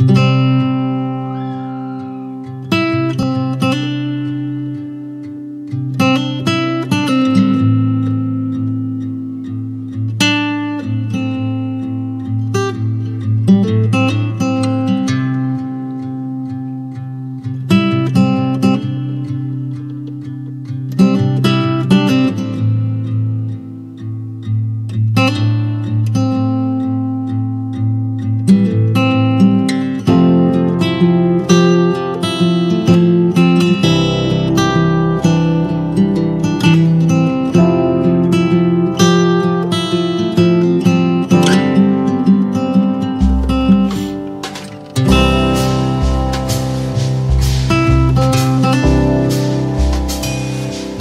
Música